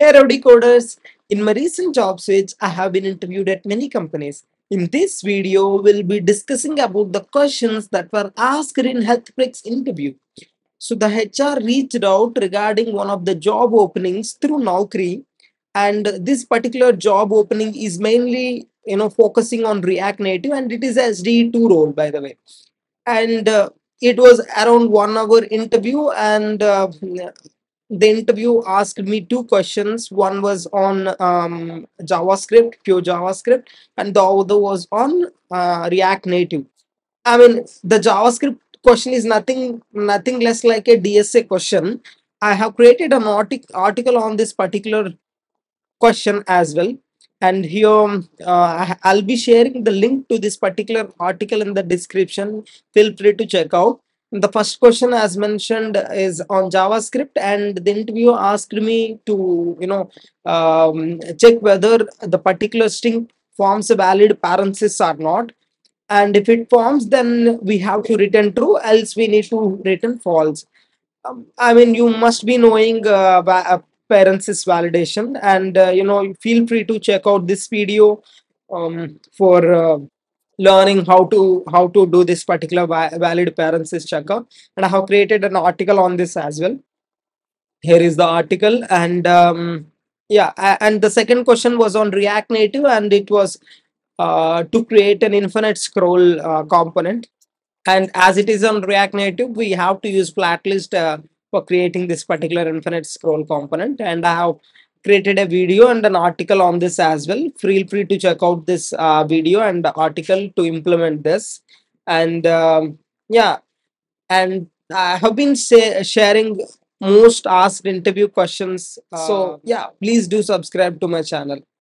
Hello, decoders. In my recent job switch, I have been interviewed at many companies. In this video, we'll be discussing about the questions that were asked in HealthPlix interview. So the HR reached out regarding one of the job openings through Naukri, and this particular job opening is mainly you know focusing on React Native, and it is a SD2 role, by the way. And uh, it was around one hour interview, and uh, the interview asked me two questions. One was on um, JavaScript, pure JavaScript, and the other was on uh, React Native. I mean, the JavaScript question is nothing nothing less like a DSA question. I have created an artic- article on this particular question as well. And here uh, I'll be sharing the link to this particular article in the description. Feel free to check out. The first question, as mentioned, is on JavaScript, and the interviewer asked me to, you know, um, check whether the particular string forms a valid parenthesis or not. And if it forms, then we have to return true, else we need to return false. Um, I mean, you must be knowing uh, va- uh, parenthesis validation, and uh, you know, feel free to check out this video um, for. Uh, learning how to how to do this particular va- valid parenthesis checker and i have created an article on this as well. Here is the article. And um, yeah and the second question was on react native and it was uh, to create an infinite scroll uh, component. And as it is on react native we have to use flatlist uh, for creating this particular infinite scroll component. And i have created a video and an article on this as well. Feel free to check out this uh, video and article to implement this. And um, yeah. And i have been say, sharing most asked interview questions. So yeah please do subscribe to my channel